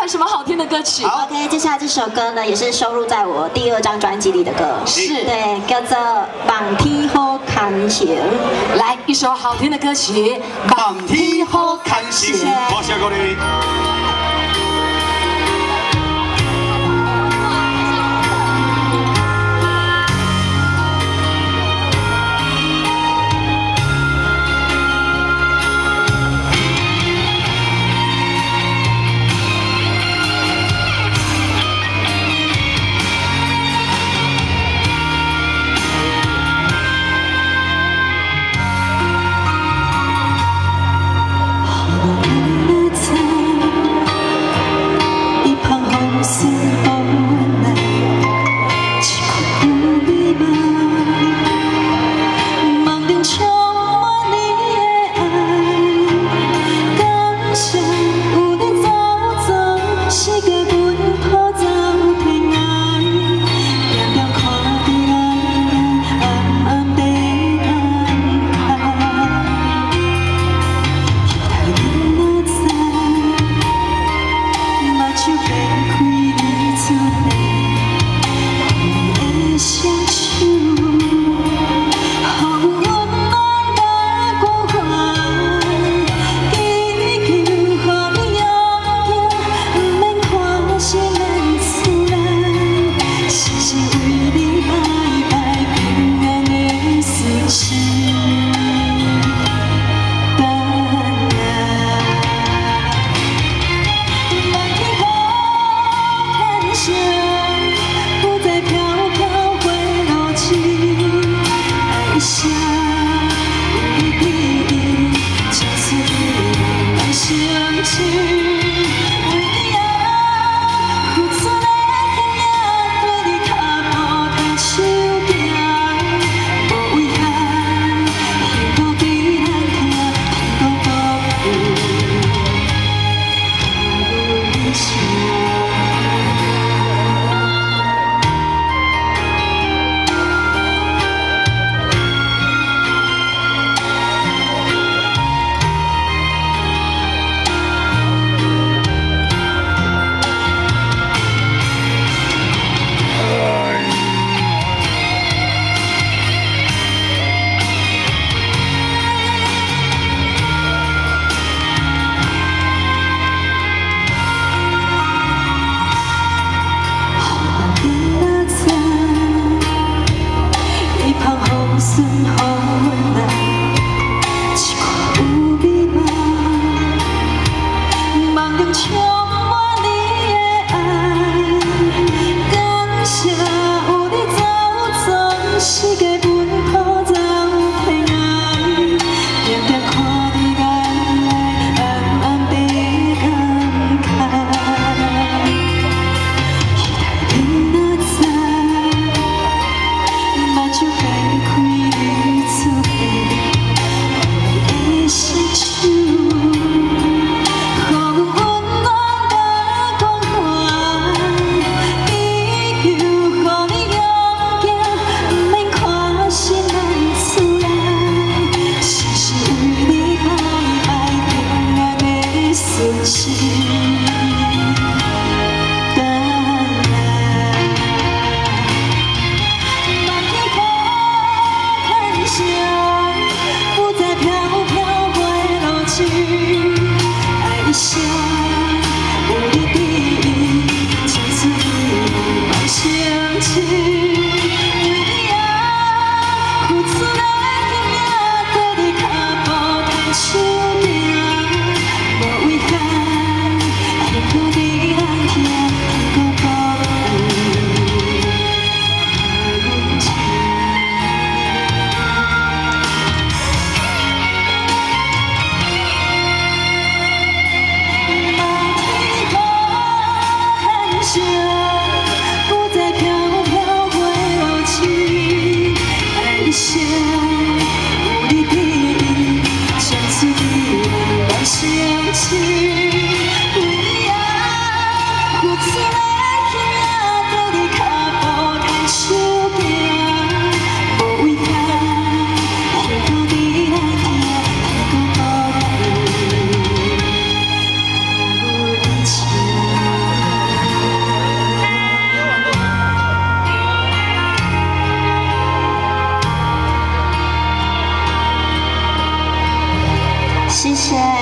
看什么好听的歌曲？，OK，接下来这首歌呢，也是收录在我第二张专辑里的歌，是对，叫做《望天后看行》。来一首好听的歌曲，《望天后看情》。谢谢。